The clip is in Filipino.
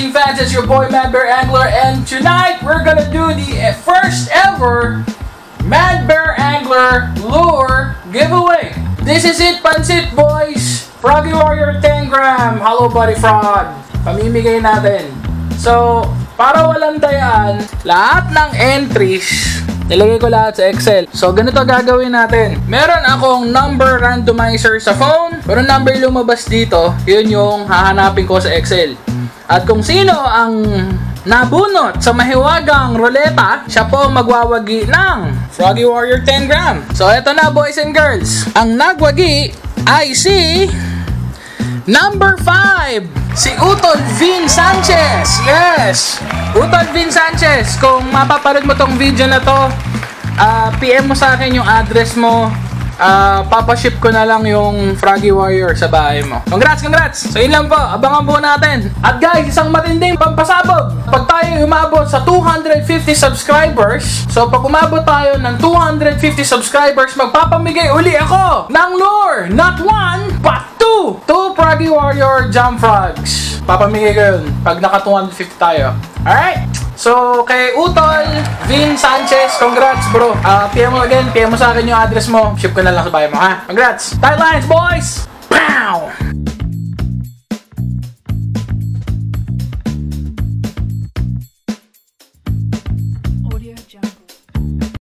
Lines, it's your boy Mad Bear Angler, and tonight we're gonna do the first ever Mad Bear Angler Lure giveaway. This is it, Pansit Boys! Froggy Warrior 10 gram, Hello Buddy Frog. Pamimigay natin. So, para walang dayaan, lahat ng entries, nilagay ko lahat sa Excel. So, ganito gagawin natin. Meron akong number randomizer sa phone. Pero number lumabas dito, yun yung hahanapin ko sa Excel. At kung sino ang nabunot sa mahiwagang ruleta, siya po magwawagi ng Froggy Warrior 10 gram. So, eto na boys and girls. Ang nagwagi ay si Number 5, si Utol Vin Sanchez. Yes! Utol Vin Sanchez, kung mapapanood mo tong video na to, ah, PM mo sa akin yung address mo. Ah, papaship ko na lang yung Froggy Warrior sa bahay mo. Congrats, congrats! So yun lang po, abangan po natin. At guys, isang matinding pampasabog. Pag tayo umabot sa 250 subscribers, so pag umabot tayo ng 250 subscribers, magpapamigay uli ako ng lure! Not one, but two! Two Froggy Warrior Jump Frogs. Papamigay ko yun pag naka 250 tayo. Alright? So, kay Utol, Vin Sanchez, congrats bro. Ah, PM mo again, PM mo sa akin yung address mo. Ship ko na lang sa bahay mo ha. Congrats! Tight lines, boys! Audio Jungle.